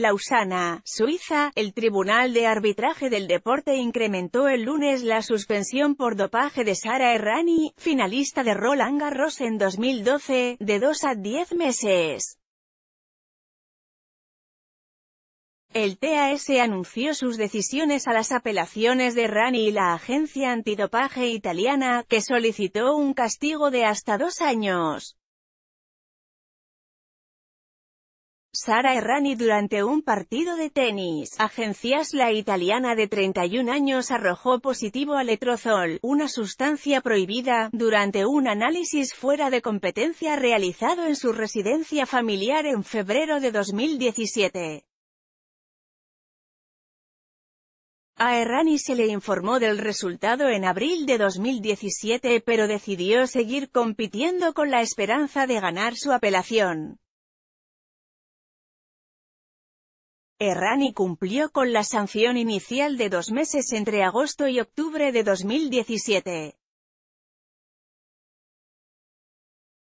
Lausana, Suiza, el Tribunal de Arbitraje del Deporte incrementó el lunes la suspensión por dopaje de Sara Errani, finalista de Roland Garros en 2012, de 2 a 10 meses. El TAS anunció sus decisiones a las apelaciones de Rani y la agencia antidopaje italiana, que solicitó un castigo de hasta dos años. Sara Errani durante un partido de tenis. Agencias La italiana de 31 años arrojó positivo a letrozol, una sustancia prohibida, durante un análisis fuera de competencia realizado en su residencia familiar en febrero de 2017. A Errani se le informó del resultado en abril de 2017 pero decidió seguir compitiendo con la esperanza de ganar su apelación. Errani cumplió con la sanción inicial de dos meses entre agosto y octubre de 2017.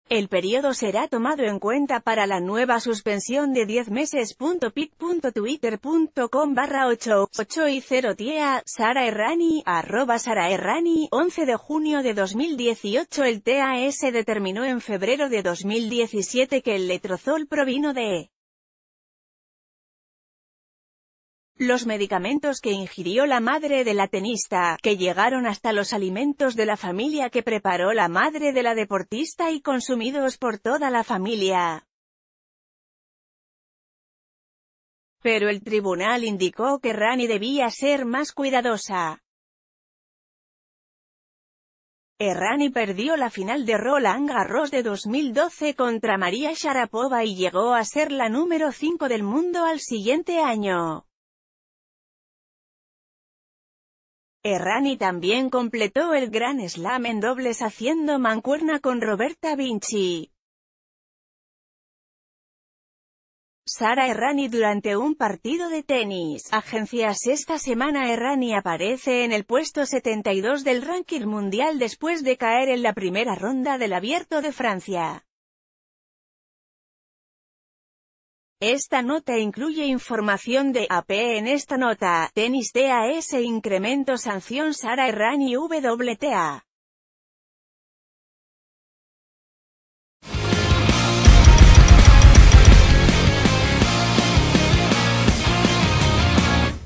El periodo será tomado en cuenta para la nueva suspensión de 10 meses. pic.twitter.com barra 8, 8 y 0 tía, Sara Errani, arroba Sara Errani, 11 de junio de 2018 El TAS determinó en febrero de 2017 que el letrozol provino de Los medicamentos que ingirió la madre de la tenista, que llegaron hasta los alimentos de la familia que preparó la madre de la deportista y consumidos por toda la familia. Pero el tribunal indicó que Rani debía ser más cuidadosa. Errani perdió la final de Roland Garros de 2012 contra María Sharapova y llegó a ser la número 5 del mundo al siguiente año. Errani también completó el Gran Slam en dobles haciendo mancuerna con Roberta Vinci. Sara Errani durante un partido de tenis. Agencias Esta semana Errani aparece en el puesto 72 del ranking mundial después de caer en la primera ronda del Abierto de Francia. Esta nota incluye información de AP en esta nota, tenis TAS incremento sanción Sara Errani WTA.